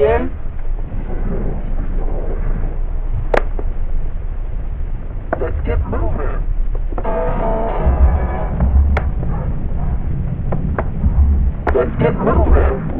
logged. Let's get moving. Let's get moving.